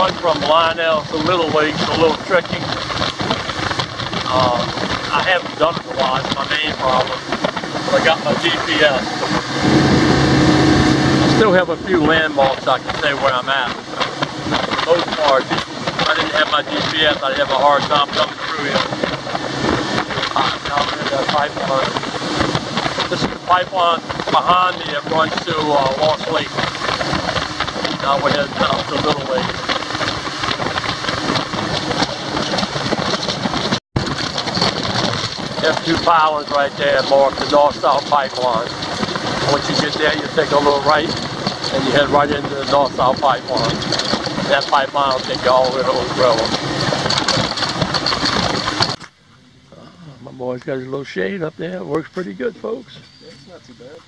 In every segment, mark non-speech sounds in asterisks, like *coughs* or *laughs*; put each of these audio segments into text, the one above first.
run from Lionel to Little League's a little tricky. Uh, I haven't done it a while, it's my main problem. But I got my GPS. I still have a few landmarks I can say where I'm at. Most part, if I didn't have my GPS, I'd have a hard time coming through here. Uh, pipeline. This is the pipeline behind me that runs to uh, Lost Lake. Now we're heading out to Little Lake. There's two pylons right there Mark, the north-south pipeline. Once you get there, you take a little right and you head right into the north-south pipeline. That pipeline will take you all the way to Oak Grove. Uh, my boy's got his little shade up there. It works pretty good, folks. It's not too bad.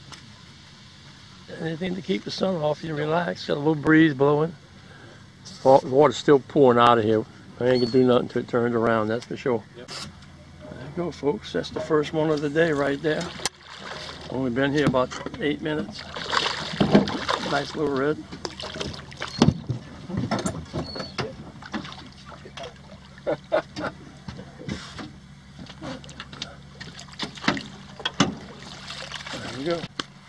Anything to keep the sun off you, relax. Got a little breeze blowing. The water's still pouring out of here. I ain't gonna do nothing till it turns around, that's for sure. Yep. Go, folks. That's the first one of the day right there. Only been here about eight minutes. Nice little red. There we go.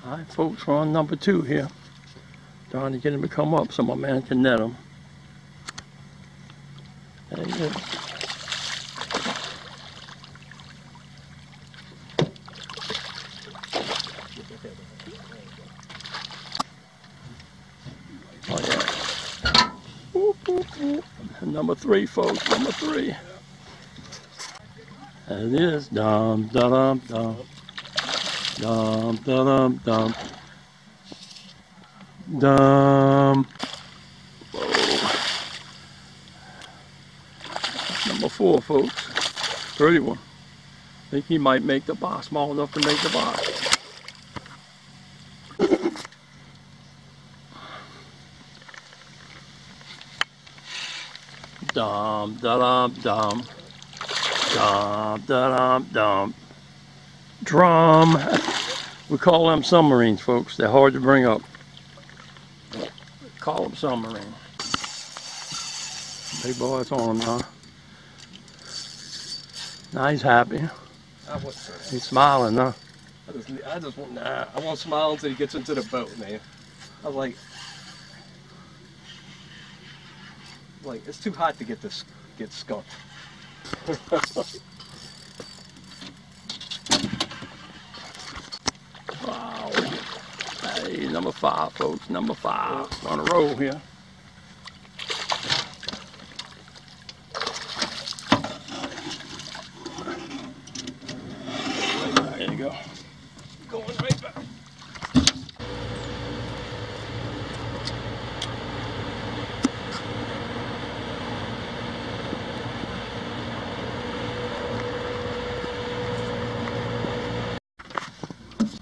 All right, folks, we're on number two here. Trying to get him to come up so my man can net him. There you go. Oh, yeah. Whoop, whoop, whoop. Number three, folks, number three. And it is dum da dum dum. Dum da dum dum. Dum. Number four, folks. 31. think he might make the bar small enough to make the bar. Dum da dum dum. Dum da dum dum. Drum. We call them submarines, folks. They're hard to bring up. Call them submarine. Big boy, it's on him now. Now he's happy. He's smiling now. I just, I just want, nah, I want to smile until he gets into the boat, man. I was like, like it's too hot to get this, get skunked. *laughs* Wow. Hey, number five, folks. Number five. Uh, on a roll here. There you go. Going right back.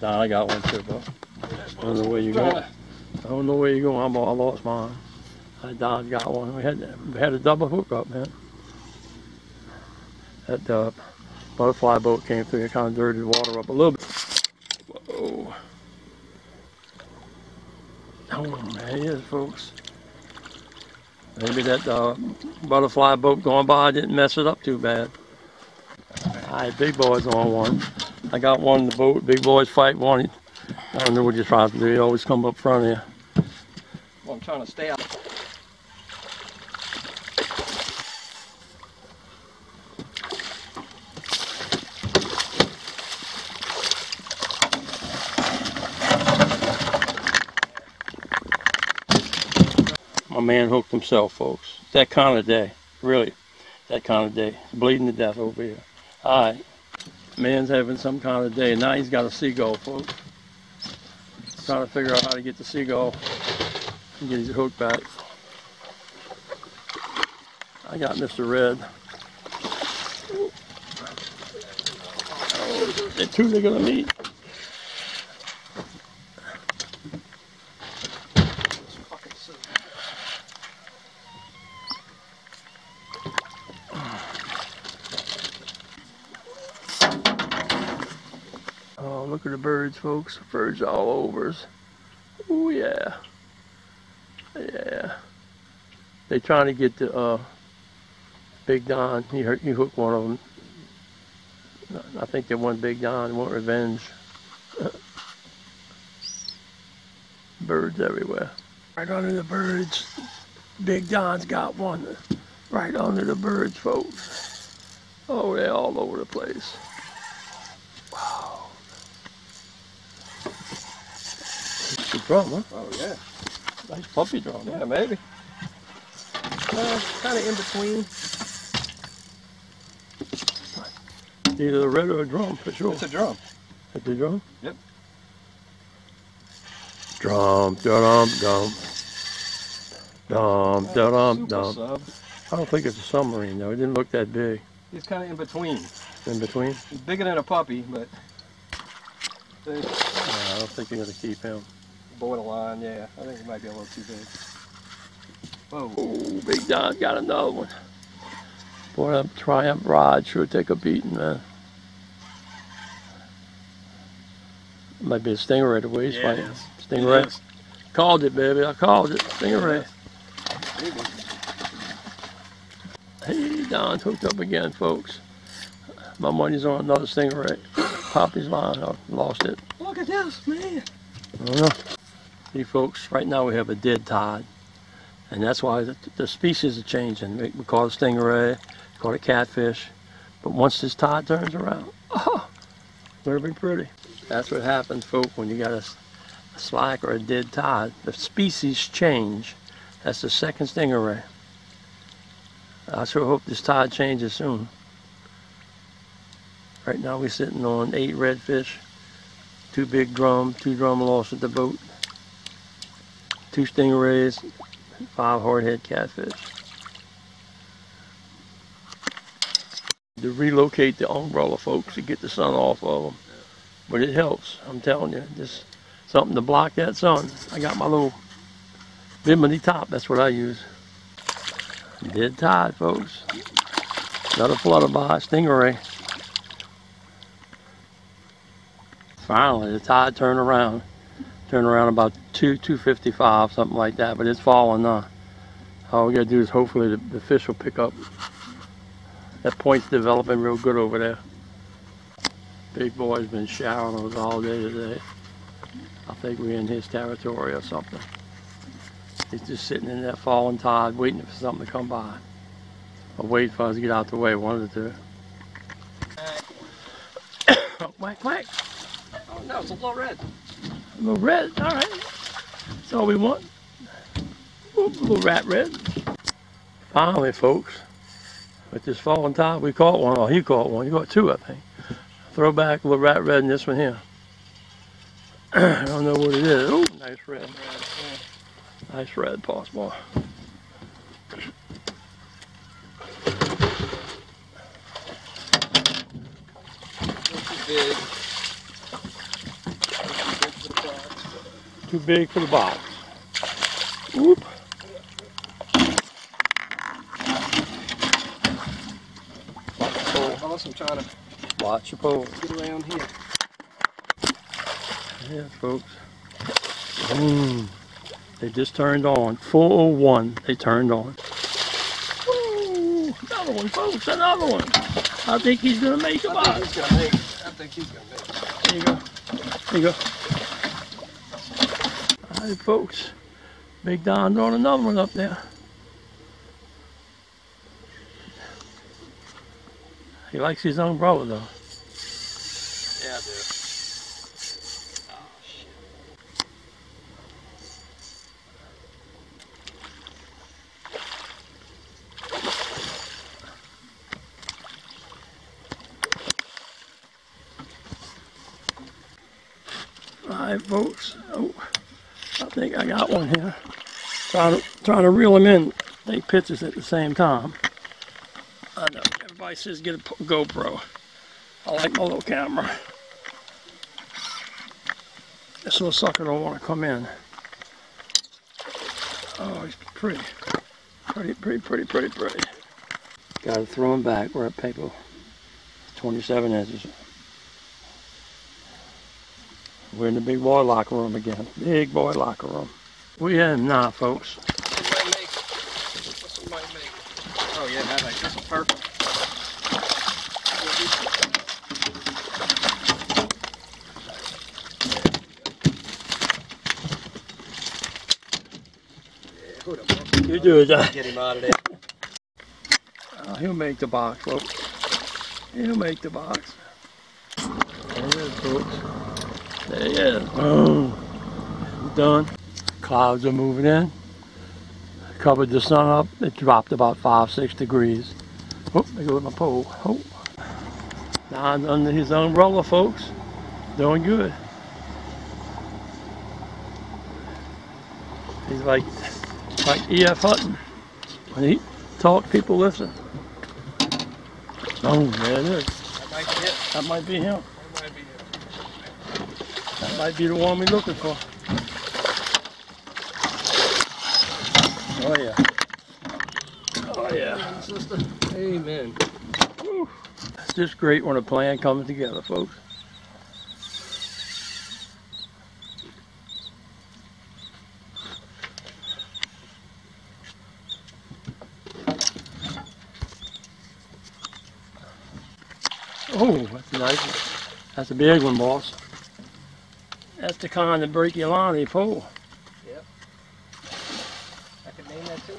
I got one too, bro. I don't know where you going. I don't know where you going. I'm, I lost mine. I Don got one. We had we had a double hookup, man. That uh, butterfly boat came through. It kind of dirtied the water up a little bit. Whoa. Oh, there he is, folks. Maybe that uh, butterfly boat going by didn't mess it up too bad. All right, big boy's on one. I got one in the boat. Big boys fight one. I don't know what you're trying to do. He always come up front of you. Well, I'm trying to stay out. My man hooked himself, folks. That kind of day. Really. That kind of day. Bleeding to death over here. All right. Man's having some kind of day. Now he's got a seagull, folks. Trying to figure out how to get the seagull and get his hook back. I got Mr. Red. Oh, the two they're gonna meet. Oh, look at the birds, folks. Birds all over us. Oh, yeah. Yeah. They trying to get the uh, Big Don. You hurt, he hooked one of them. I think they want Big Don. They Want revenge. *laughs* birds everywhere. Right under the birds. Big Don's got one. Right under the birds, folks. Oh, they're all over the place. Good drum, huh? Oh yeah. Nice puppy drum. Yeah, maybe. Uh, kind of in between. Either a red or a drum for sure. It's a drum. It's a drum? Yep. Drum, drum, drum. Dum, dum, Super dum. sub. I don't think it's a submarine though. It didn't look that big. He's kind of in between. In between? He's bigger than a puppy, but Yeah, I don't think you're gonna keep him. Borderline. Yeah, I think it might be a little too big. Whoa. Oh, Big Don got another one. Boy, that Triumph rod sure take a beating, man. Might be a stingray the way he's Yeah, it fighting. is. Stingray. It is. Called it, baby. I called it. Stingray. Maybe. Hey, Don's hooked up again, folks. My money's on another stingray. Poppy's line. I lost it. Look at this, man. I don't know. See, folks, right now we have a dead tide. And that's why the, the species are changing. We, call it stingray, we call it catfish. But once this tide turns around, oh, it'll be pretty. That's what happens, folks, when you got a slack or a dead tide. The species change. That's the second stingray. I sure hope this tide changes soon. Right now we're sitting on eight redfish, two big drum, two drum at the boat, two stingrays, five hardhead catfish. To relocate the umbrella, folks, to get the sun off of them. But it helps, I'm telling you. Just something to block that sun. I got my little Bimini top, that's what I use. Dead tide, folks. Another flutterby, stingray. Finally, the tide turned around. Turned around about 2, 255, something like that, but it's falling now. All we gotta do is hopefully the, the fish will pick up. That point's developing real good over there. Big boy's been showering us all day today. I think we're in his territory or something. He's just sitting in that falling tide waiting for something to come by. Or wait for us to get out the way, one of the two. *coughs* whack, whack. Oh no, it's a little red. A little red, all right. That's all we want. Oop, a little rat red. Finally, folks, with this falling tide, we caught one. Oh, he caught one. You caught two, I think. Throwback, little rat red, in this one here. *clears throat* I don't know what it is. Oh, nice red. Nice red, possible. Big. Too big for the box. Whoop. Oh, I'm trying to Watch your pole. get around here. Yeah, folks. Boom. They just turned on. 401, they turned on. Woo! Another one, folks, another one. I think he's going to make a I think he's gonna make it. I think he's gonna make it. There you go. There you go. Right, folks. Big Don throwing another one up there. He likes his own brother though. Yeah, I do. Oh, All right, folks. Oh, I think I got one here. Trying to trying to reel him in. Take pictures at the same time. I know everybody says get a GoPro. I like my little camera. This little sucker don't want to come in. Oh, he's pretty, pretty, pretty, pretty, pretty, pretty. Got to throw him back. We're at paper. 27 inches. We're in the big boy locker room again. Big boy locker room. We have him now, folks. Oh yeah, make it. that. Like, this is perfect. Hold up, You do it, Get him out of there. Uh, he'll make the box, folks. He'll make the box. There he is, folks. There he is. Boom. Done. Clouds are moving in. Covered the sun up. It dropped about five, six degrees. Oh, there goes my pole. Oh. Now under his umbrella, folks. Doing good. He's like, like E.F. Hutton. When he talk, people listen. Oh, there it is. That might be it. That might be him. That might be it. That might be the one we're looking for. Oh yeah. Oh yeah. Sister. Amen. Whew. It's just great when a plan comes together, folks. Oh, that's nice. That's a big one, boss. That's the kind that break your line pole. I could name that too.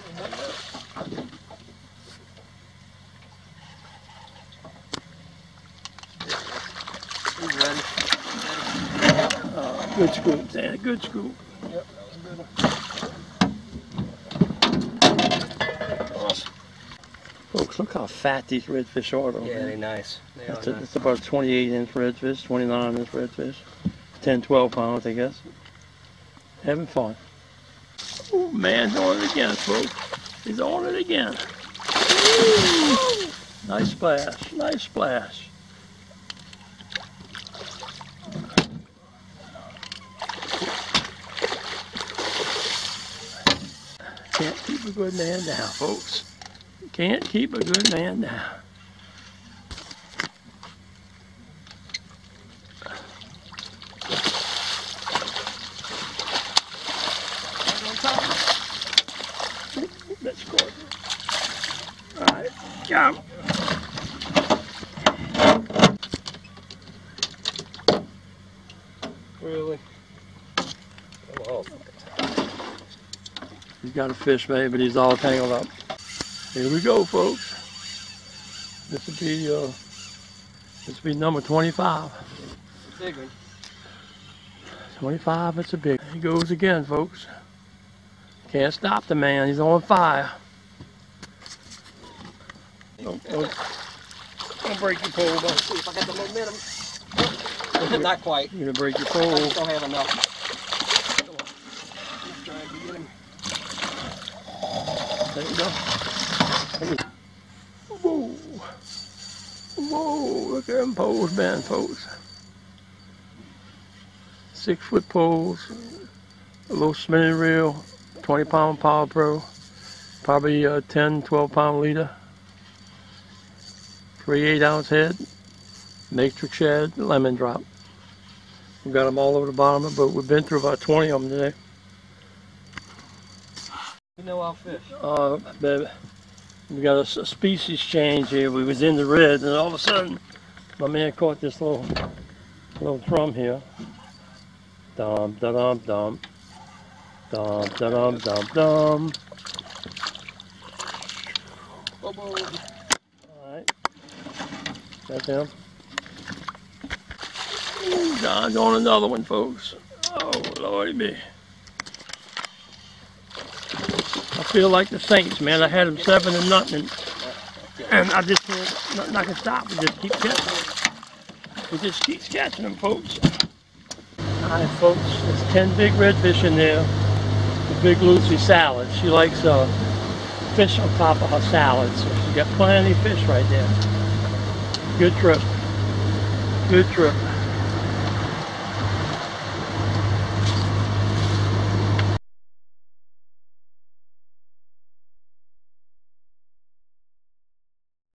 Good scoop, Dan. Good scoop. Yep, that was a good one. Awesome. Folks, look how fat these redfish are. Though, Yeah, man. they're nice. They That's, are a, nice. that's about a 28 inch redfish, 29 inch redfish, 10, 12 pounds, I guess. Having fun. Oh man, doing it again, folks. He's on it again. Nice splash, nice splash. Can't keep a good man down, folks. Can't keep a good man down. Let's go. All right, come. Really? Oh, He's got a fish, babe, but he's all tangled up. Here we go, folks. This will be uh, this will be number 25. big one. 25, it's a big. He goes again, folks. Can't stop the man. He's on fire. Don't, don't, don't break your pole, bud. See if I got the momentum. Not quite. You're gonna break your I pole. just don't have enough. Come on. Let's try to get him. There you go. Whoa. Whoa, look at them poles man, folks. Six foot poles, a little spinning reel, 20 pound Power Pro, probably a 10, 12 pound leader, three 8 ounce head, Matrix Shad, lemon drop. We've got them all over the bottom of the boat. We've been through about 20 of them today. You know I'll fish. Uh, baby, we got a species change here. We was in the red, and all of a sudden, my man caught this little little drum here. Dum da dum dum. Dum da dum dum dum. Whoa, whoa. All right, him. Ooh, John's on another one, folks. Oh lordy me. I feel like the Saints, man. I had them seven and nothing. And I just can't, nothing I can stop. We just keep catching them. We just keep catching them, folks. All right, folks. There's 10 big redfish in there. The big Lucy salad. She likes uh, fish on top of her salad. So she got plenty of fish right there. Good trip. Good trip.